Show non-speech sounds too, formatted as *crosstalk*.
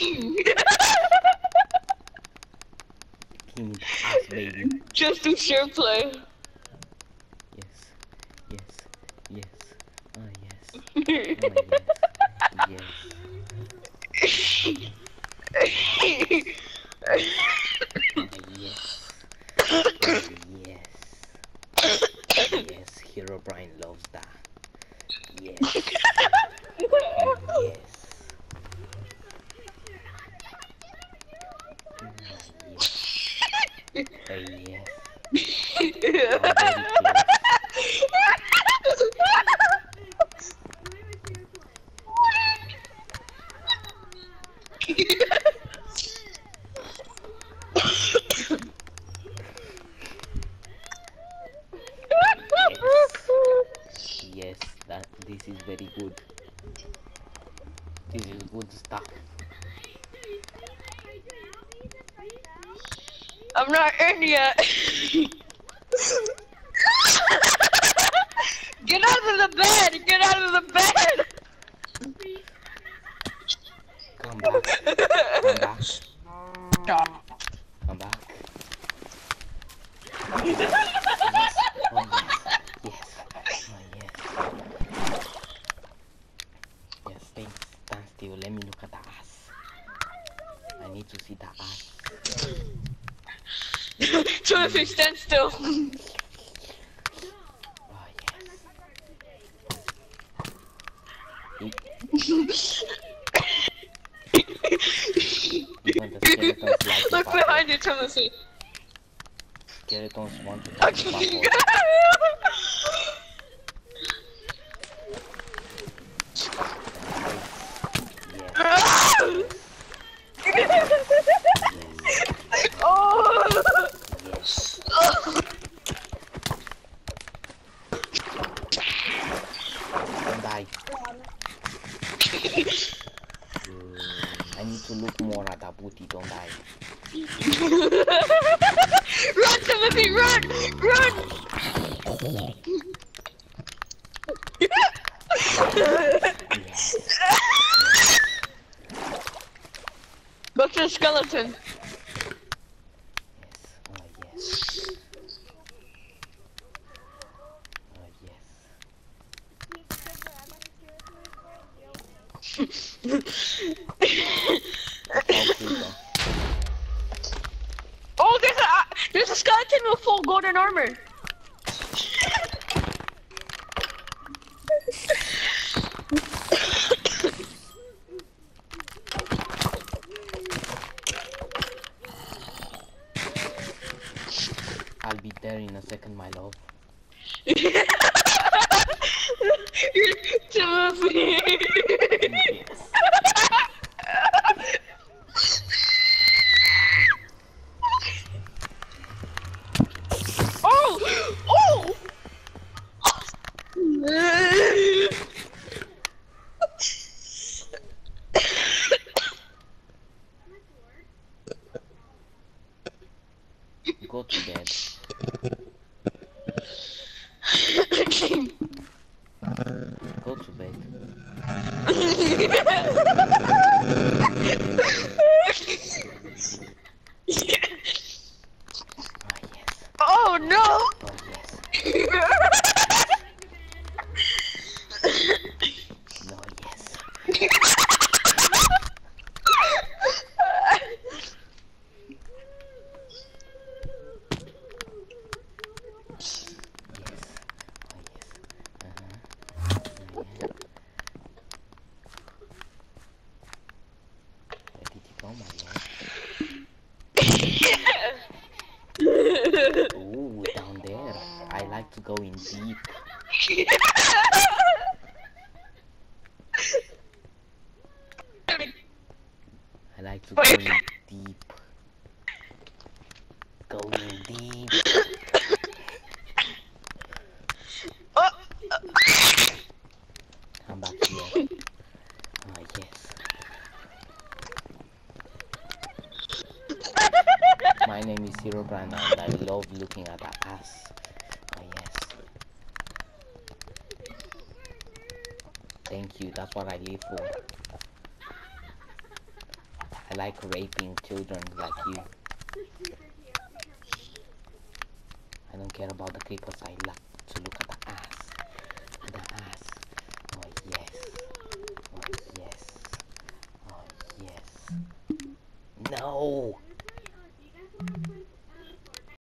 The ass, baby. Just do share play. Yes, yes, yes. Ah, yes. *laughs* *coughs* Ah, yes. Yes. *coughs* Ah, yes. Ah, yes. *coughs* Yes, Herobrine loves that. Yes. *laughs* Yes. Yes. That this is very good. This is good stuff. I'm not in yet. Get out of the bed! Get out of the bed! Come back. Come back. Stop. Come back. Yes. Yes. Yes. Yes. Let me look at the ass. I need to see the ass. *laughs* Timothy, stand still. *laughs* Oh yes. Even the skeletons like the Look behind you, Timothy. Skeletons want to *laughs* touch the bubble. Yes. oh! Yes. Don't die. *laughs* I need to look more at that booty. Don't die. *laughs* run, Timothy, run! Run! Yes. *laughs* Go to the skeleton. Yes. Oh yes. Oh yes. How creeper. Oh, there's a uh, there's a skeleton with full golden armor. I'll be there in a second, my love. Timothy. Yes. oh! Oh! Go to bed. Go to bed. Oh yes. oh no! Oh yes. No yes. Yes. Oh yes. Uh-huh. Oh, yeah. Where did you go, my love? Ooh, down there. I like to go in deep. I like to go in deep. Go in deep. Come back My name is Herobrine and I love looking at that ass. Ah, yes. Thank you, that's what I live for. I like raping children like you. I don't care about the creepers. I like to look at the ass. At the ass. Oh yes. Oh yes. Oh yes. No.